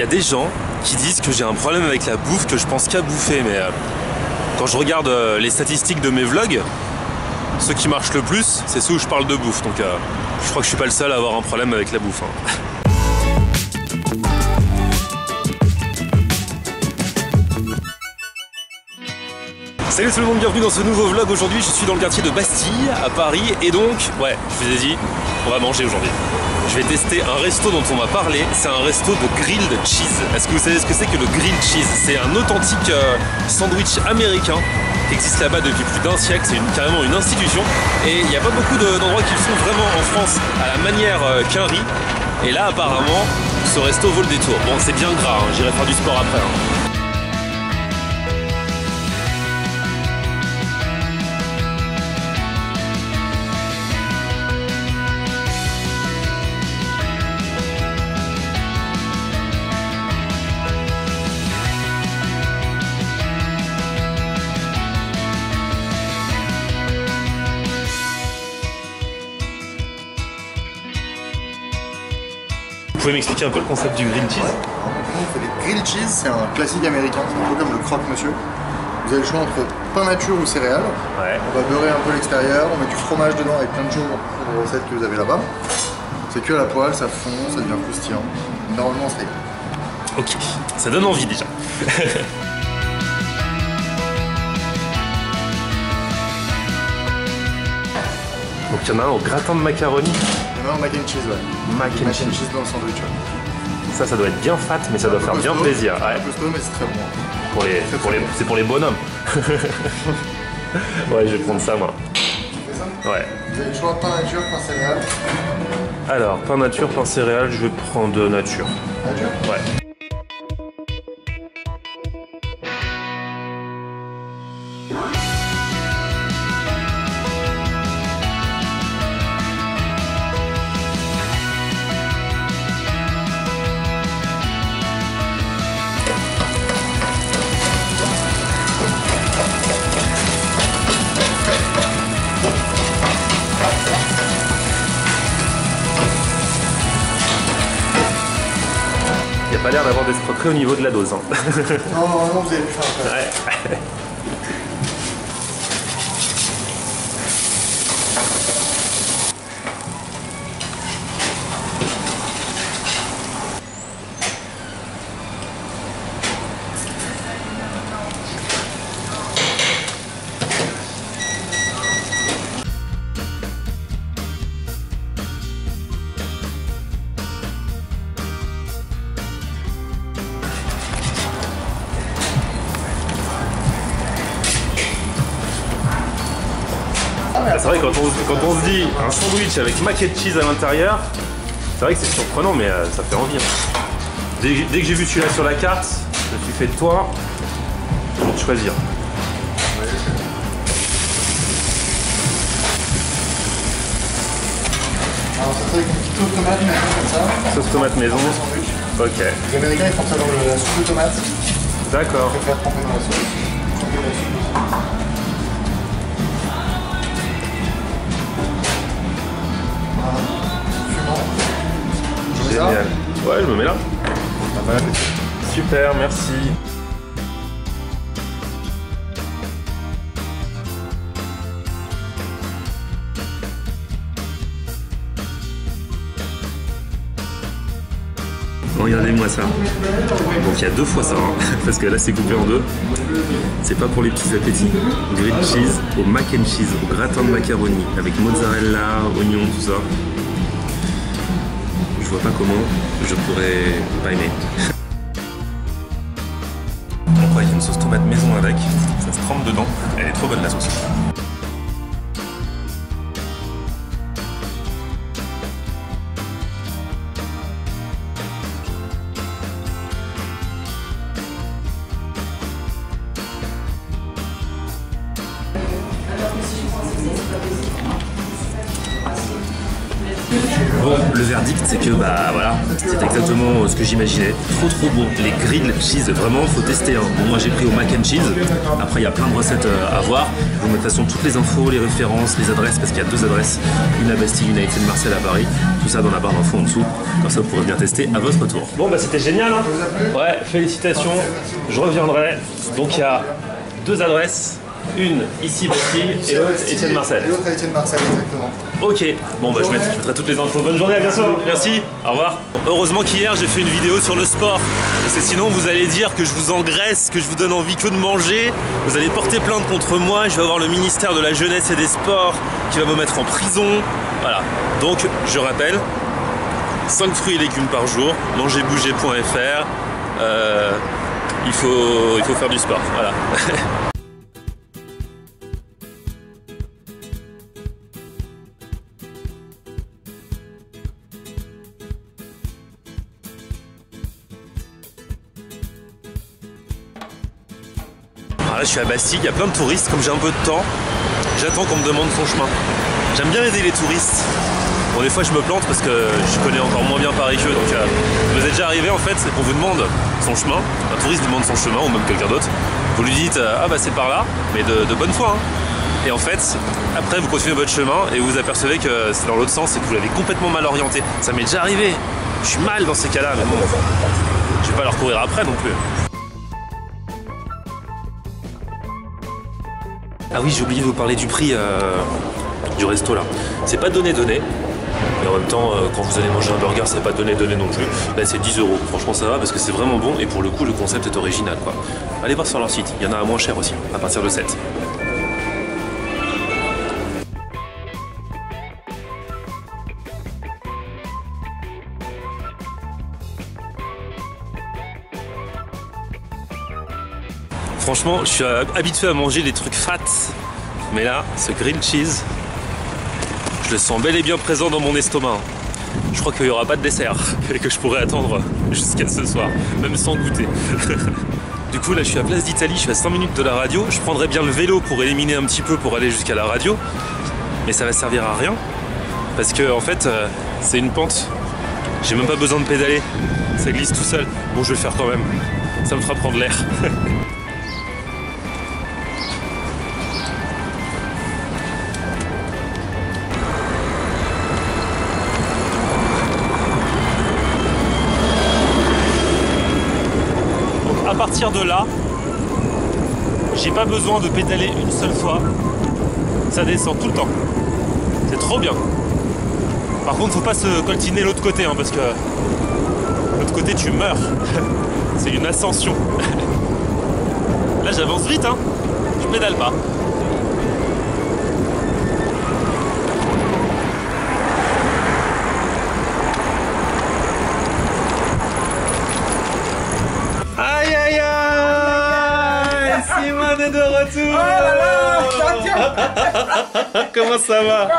y a des gens qui disent que j'ai un problème avec la bouffe, que je pense qu'à bouffer, mais euh, quand je regarde euh, les statistiques de mes vlogs, ceux qui marchent le plus, c'est ceux où je parle de bouffe. Donc euh, je crois que je suis pas le seul à avoir un problème avec la bouffe. hein. Salut tout le monde, bienvenue dans ce nouveau vlog. Aujourd'hui, je suis dans le quartier de Bastille, à Paris, et donc, ouais, je vous ai dit, on va manger aujourd'hui. Je vais tester un resto dont on m'a parlé. C'est un resto de grilled cheese. Est-ce que vous savez ce que c'est que le grilled cheese? C'est un authentique euh, sandwich américain qui existe là-bas depuis plus d'un siècle. C'est carrément une institution. Et il n'y a pas beaucoup de- d'endroits qui le font vraiment en France à la manière euh, qu'un riz. Et là, apparemment, ce resto vaut le détour. Bon, c'est bien gras. hein. J'irai faire du sport après. hein. Pouvez m'expliquer un peu le concept du grilled cheese On fait des grilled cheese, c'est un classique américain, c'est un peu comme le croque-monsieur. Vous avez le choix entre pain nature ou céréales. Ouais. On va beurrer un peu l'extérieur, on met du fromage dedans avec plein de choses pour les recettes que vous avez là-bas. C'est cuit à la poêle, ça fond, ça devient croustillant. Normalement, c'est Ok, ça donne envie déjà. Donc il y en a un au gratin de macaroni. En mac and cheese, ouais. Mac and Mac and cheese. cheese dans le sandwich. ouais. Ça, ça doit être bien fat, mais ça doit faire bien plaisir. Ouais, costaud, mais c'est très bon. pour les, pour les, c'est pour les bonhommes. ouais, je vais prendre ça moi. Tu fais ça Ouais. Vous avez le choix pain nature, pain céréales. Alors, pain nature, pain céréales, je vais prendre nature. Nature Ouais. Pas l'air d'avoir d'escroquerie au niveau de la dose. hein. Non, non, vous avez pu faire après. Ouais. C'est vrai, quand on, quand on se dit un sandwich avec mac and cheese à l'intérieur, c'est vrai que c'est surprenant, mais euh, ça fait envie. hein. Dès, que- dès que j'ai vu celui-là sur la carte, je me suis fait le tour pour choisir. Alors, ça fait une tomate, mais comme ça. Sauce tomate maison. Ok, Les Américains, ils font ça dans le- la soupe de tomate. d'accord. Je faire tremper dans la sauce. Merci. Regardez-moi ça. Donc il y a deux fois ça, hein, parce que là c'est coupé en deux. C'est pas pour les petits appétits. Grilled cheese au mac and cheese, au gratin de macaroni, avec mozzarella, oignon, tout ça. Je vois pas comment je pourrais pas aimer. Donc ouais, il y a une sauce tomate maison avec, ça se trempe dedans, elle est trop bonne la sauce. Le verdict, c'est que bah voilà, c'est exactement ce que j'imaginais. Trop trop bon. Les grilled cheese, vraiment, faut tester. hein. Bon, moi j'ai pris au mac and cheese. Après, il y a plein de recettes euh, à voir. Je vous mets de toute façon toutes les infos, les références, les adresses, parce qu'il y a deux adresses, une à Bastille, une à Étienne Marcel à Paris. Tout ça dans la barre d'infos en dessous. Comme ça, vous pourrez bien tester à votre tour. Bon, bah c'était génial. Hein ouais, félicitations. Je reviendrai. Donc il y a deux adresses. Une ici Bastille et l'autre Étienne Marcel. Et l'autre à Étienne Marcel, exactement. Ok, bon bah je mettrai, je mettrai toutes les infos. Bonne journée, à bientôt. Merci, au revoir. Heureusement qu'hier j'ai fait une vidéo sur le sport. Parce que sinon vous allez dire que je vous engraisse, que je vous donne envie que de manger. Vous allez porter plainte contre moi. Je vais avoir le ministère de la Jeunesse et des Sports qui va me mettre en prison. Voilà. Donc je rappelle, 5 fruits et légumes par jour, mangerbouger.fr. Euh, il, faut, il faut faire du sport. Voilà. je suis à Bastille, il y a plein de touristes. Comme j'ai un peu de temps, j'attends qu'on me demande son chemin. J'aime bien aider les touristes. Bon, des fois, je me plante parce que je connais encore moins bien Paris qu'eux. Donc, euh, vous êtes déjà arrivé en fait, c'est qu'on vous demande son chemin. Un touriste demande son chemin ou même quelqu'un d'autre. Vous lui dites euh, Ah, bah c'est par là, mais de, bonne foi. hein. Et en fait, après, vous continuez votre chemin et vous apercevez que c'est dans l'autre sens et que vous l'avez complètement mal orienté. Ça m'est déjà arrivé. Je suis mal dans ces cas-là, mais bon, je vais pas leur courir après non plus. Ah oui, j'ai oublié de vous parler du prix euh, du resto là. C'est pas donné donné. Mais en même temps, euh, quand vous allez manger un burger, c'est pas donné donné non plus. Là, c'est 10 euros. Franchement, ça va parce que c'est vraiment bon et pour le coup, le concept est original quoi. Allez voir sur leur site. Il y en a à moins cher aussi, à partir de 7. Franchement, je suis euh, habitué à manger des trucs fat. Mais là, ce grilled cheese, je le sens bel et bien présent dans mon estomac. Je crois qu'il n'y aura pas de dessert et que je pourrais attendre jusqu'à ce soir, même sans goûter. du coup, là, je suis à Place d'Italie, je suis à 5 minutes de la radio. Je prendrais bien le vélo pour éliminer un petit peu pour aller jusqu'à la radio. Mais ça va servir à rien. Parce que, en fait, euh, c'est une pente. J'ai même pas besoin de pédaler. Ça glisse tout seul. Bon, je vais le faire quand même. Ça me fera prendre l'air. de là, j'ai pas besoin de pédaler une seule fois. Ça descend tout le temps. C'est trop bien. Par contre, faut pas se coltiner l'autre côté, hein, parce que l'autre côté tu meurs. C'est une ascension. Là, j'avance vite, hein. Je pédale pas. Aïe Simone est de retour Comment ça va?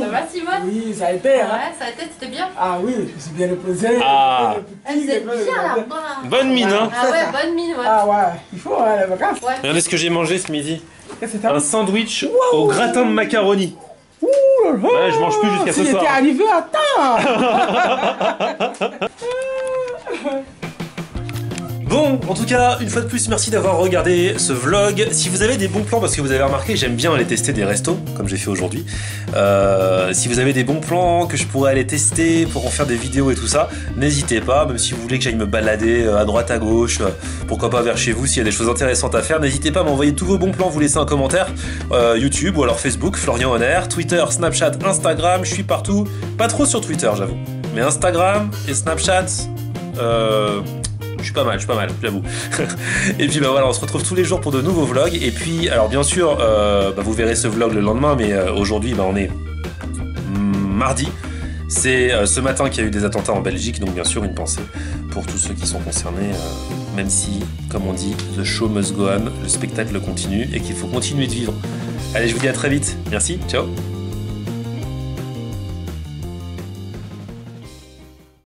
Ça va Simone? Oui, ça a été, hein Ouais, ça a été, c'était bien. Ah oui, je suis bien reposé. Ah. Elle vous êtes bien là. bonne- mine, hein Ah ouais, bonne mine, ouais. Ah ouais, il faut hein, les vacances. Ouais. Regardez ce que j'ai mangé ce midi. Un sandwich au gratin de macaroni. Ouh là là. Ouais, je mange plus jusqu'à ce Si soir. j'étais arrivé à temps En tout cas, une fois de plus, merci d'avoir regardé ce vlog. Si vous avez des bons plans, parce que vous avez remarqué, j'aime bien aller tester des restos, comme j'ai fait aujourd'hui. Euh, si vous avez des bons plans que je pourrais aller tester pour en faire des vidéos et tout ça, n'hésitez pas. Même si vous voulez que j'aille me balader euh, à droite, à gauche, euh, pourquoi pas vers chez vous, s'il y a des choses intéressantes à faire, n'hésitez pas à m'envoyer tous vos bons plans, vous laissez un commentaire. YouTube ou alors Facebook, Florian Honner, Twitter, Snapchat, Instagram, je suis partout. Pas trop sur Twitter, j'avoue. Mais Instagram et Snapchat, euh, je suis pas mal, je suis pas mal, j'avoue. et puis bah voilà, on se retrouve tous les jours pour de nouveaux vlogs. Et puis, alors bien sûr, euh, bah, vous verrez ce vlog le lendemain, mais euh, aujourd'hui, bah, on est mardi. C'est euh, ce matin qu'il y a eu des attentats en Belgique, donc bien sûr une pensée pour tous ceux qui sont concernés, même si, comme on dit, the show must go on, le spectacle continue et qu'il faut continuer de vivre. Allez, je vous dis à très vite. Merci, ciao